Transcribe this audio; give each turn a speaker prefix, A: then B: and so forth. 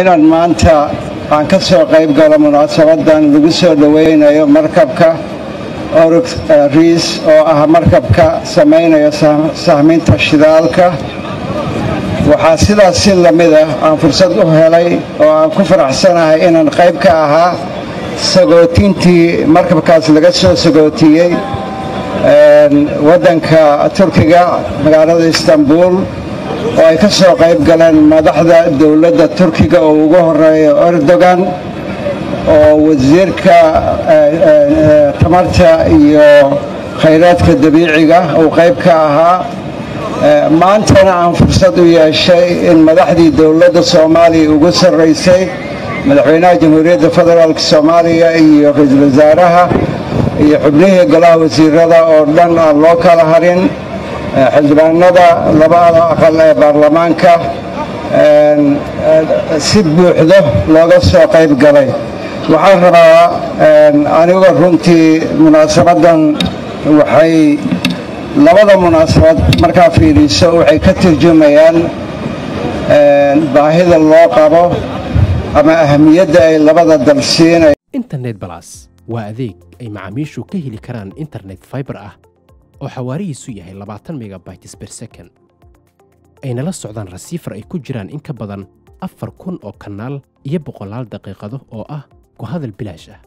A: inaan maanta aan ka soo qayb galo munaasabadan lagu soo dhoweynayo markabka orug riis oo ah markabka samaynaya sahminta shidaalka. Waxaa sidaas si la mid ah aan fursad u helay oo aan ku faraxsanahay inaan qayb ka ahaa sagootintii markabkaas laga soo sagootiyey waddanka turkiga magaalada istanbul oo ay ka soo qayb galeen madaxda dowladda turkiga oo ugu horreeya erdogan oo wasiirka tamarta iyo khayraadka dabiiciga uu qayb ka ahaa. Maantana aan fursad u yeeshay in madaxdii dowladda soomaaliya ugu sarraysay madaxweynaha jamhuuriyadda federaalk soomaaliya iyo ra'iisul wasaaraha iyo xubnihii golaha wasiirada oo dhan aan loo kala harin xildhibaanada labada aqal ee baarlamaanka si buuxdo looga soo qayb galay. Waxaan rabaa anigoo runtii munaasabadan waxay labada munaasabad markaa fiidhiiso waxay ka turjumayaan baahida loo qabo ama ahamiyadda ay labada dal
B: internet balas waa adeeg ay macaamiishu ka heli karaan internet faibar ah oo xawaarihiisu yahay labaatan megabytes ber second. Ayna la socdaan rasiifar ay ku jiraan in ka badan afar kun oo kanaal iyo boqolaal daqiiqado oo ah ku hadal bilaash ah